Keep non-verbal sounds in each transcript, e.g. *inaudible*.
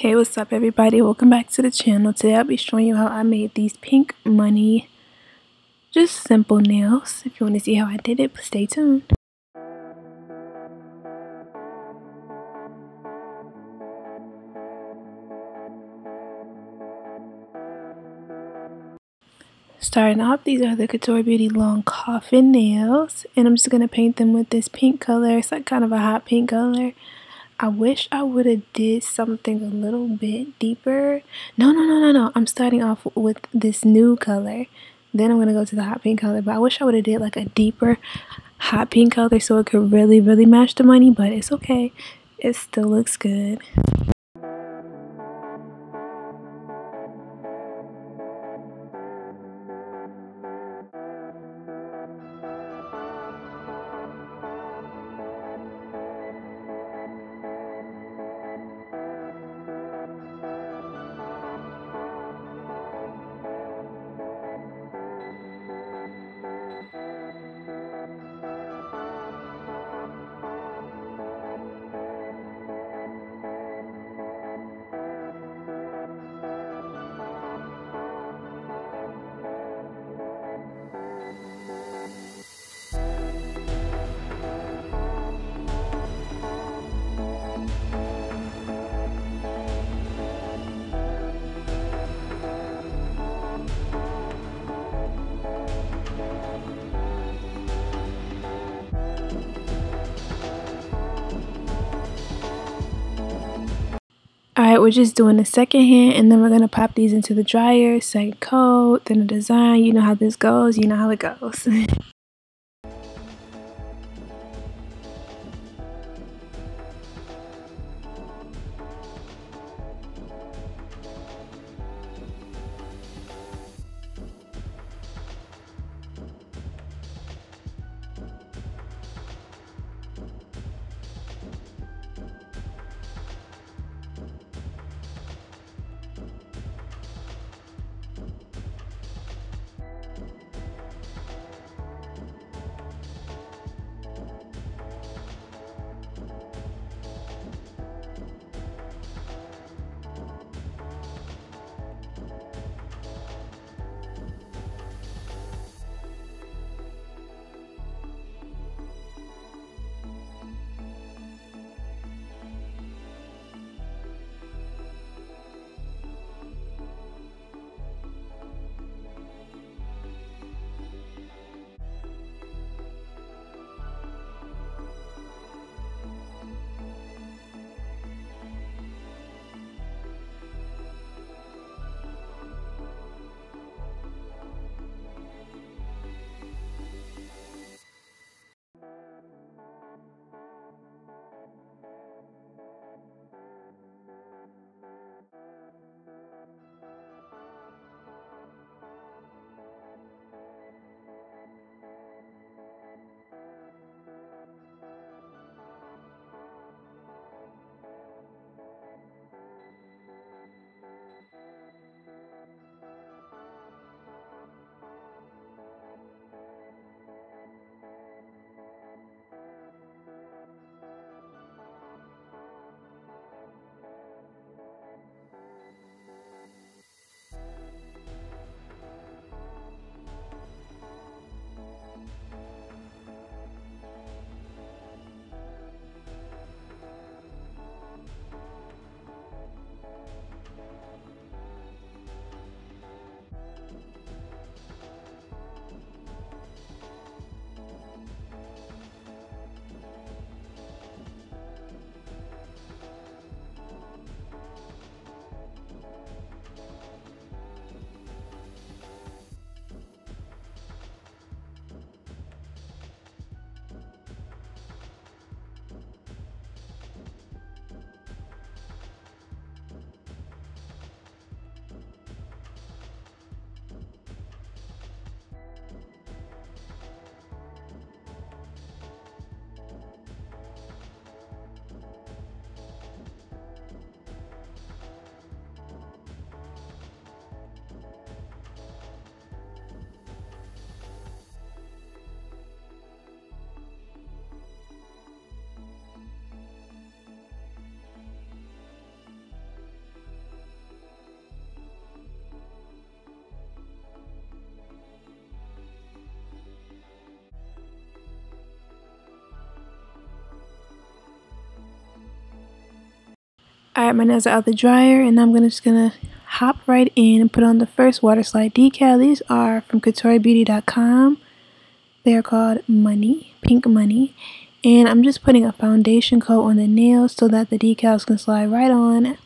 Hey, what's up everybody? Welcome back to the channel. Today I'll be showing you how I made these pink money, just simple nails. If you want to see how I did it, stay tuned. Starting off, these are the Couture Beauty Long Coffin nails, and I'm just going to paint them with this pink color. It's like kind of a hot pink color. I wish I would have did something a little bit deeper. No, no, no, no, no. I'm starting off with this new color. Then I'm going to go to the hot pink color. But I wish I would have did like a deeper hot pink color so it could really, really match the money. But it's okay. It still looks good. Alright, we're just doing the second hand and then we're going to pop these into the dryer, second coat, then the design. You know how this goes, you know how it goes. *laughs* Alright, my nails are out the dryer and I'm gonna just gonna hop right in and put on the first water slide decal. These are from KatoriBeauty.com. They are called Money, Pink Money. And I'm just putting a foundation coat on the nails so that the decals can slide right on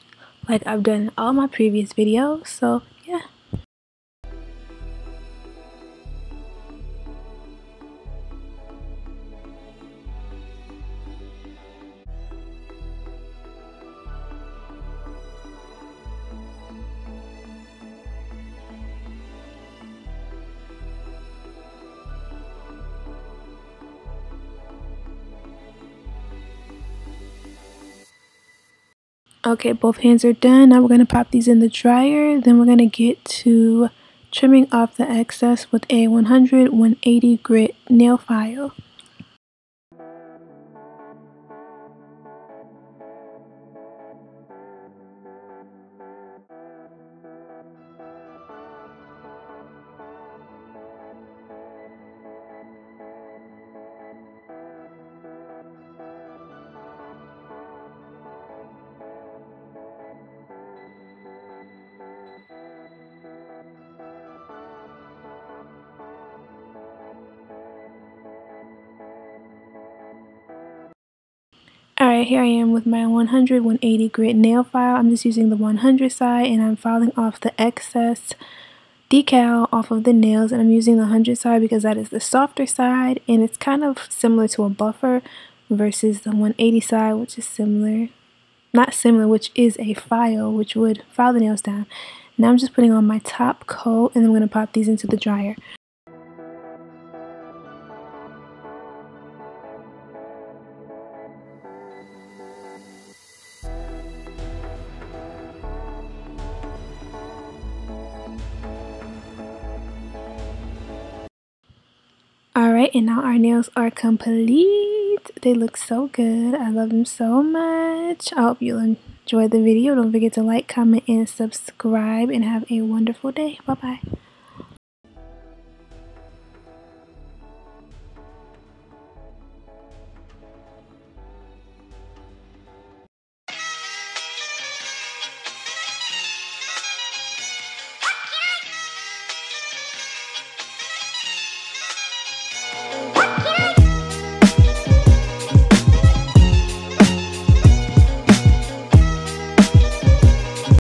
like I've done in all my previous videos. So Okay, both hands are done. Now we're going to pop these in the dryer. Then we're going to get to trimming off the excess with a 100 180 grit nail file. Alright, here I am with my 100 180 grit nail file. I'm just using the 100 side and I'm filing off the excess decal off of the nails and I'm using the 100 side because that is the softer side and it's kind of similar to a buffer versus the 180 side which is similar not similar which is a file which would file the nails down now I'm just putting on my top coat and I'm going to pop these into the dryer and now our nails are complete. They look so good. I love them so much. I hope you'll enjoy the video. Don't forget to like, comment, and subscribe. And have a wonderful day. Bye-bye.